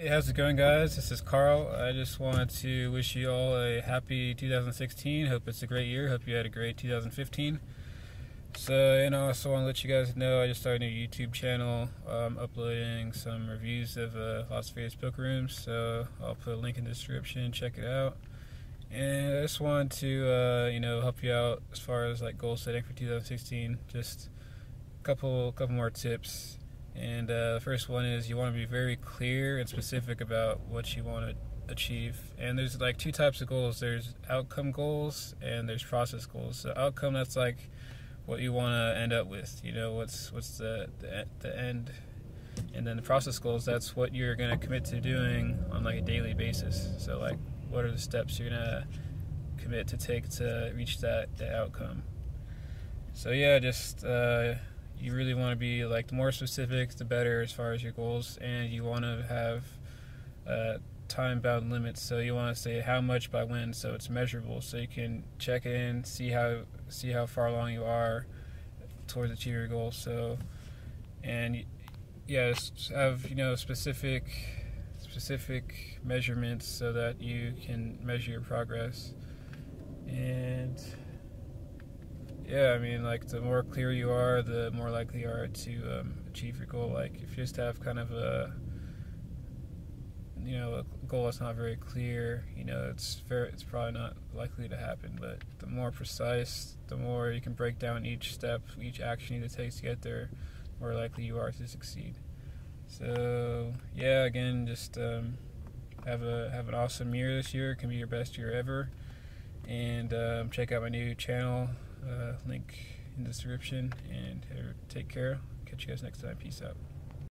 Hey, how's it going, guys? This is Carl. I just wanted to wish you all a happy 2016. Hope it's a great year. Hope you had a great 2015. So, and I also want to let you guys know I just started a new YouTube channel. I'm uploading some reviews of uh, Las Vegas poker rooms, so I'll put a link in the description. Check it out. And I just wanted to, uh, you know, help you out as far as like goal setting for 2016. Just a couple, couple more tips and uh, the first one is you want to be very clear and specific about what you want to achieve. And there's like two types of goals there's outcome goals and there's process goals. So, outcome, that's like what you want to end up with, you know, what's, what's the, the, the end. And then the process goals, that's what you're going to commit to doing on like a daily basis. So, like, what are the steps you're going to commit to take to reach that, that outcome? So, yeah, just. Uh, you really want to be like the more specific, the better as far as your goals, and you want to have uh, time bound limits. So you want to say how much by when, so it's measurable, so you can check in, see how see how far along you are towards achieving your goal. So and yes, have you know specific specific measurements so that you can measure your progress and yeah, I mean, like the more clear you are, the more likely you are to um, achieve your goal. Like if you just have kind of a, you know, a goal that's not very clear, you know, it's very, it's probably not likely to happen. But the more precise, the more you can break down each step, each action you need to take to get there, the more likely you are to succeed. So yeah, again, just um, have a have an awesome year this year. It can be your best year ever. And um, check out my new channel uh, link in the description. And take care. Catch you guys next time. Peace out.